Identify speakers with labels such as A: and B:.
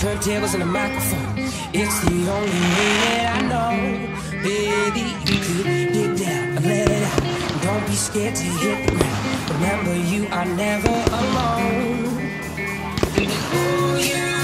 A: turntables and a microphone. It's the only way that I know. Baby, you could dig down and let it out. Don't be scared to hit the ground. Remember, you are never alone. Oh, yeah.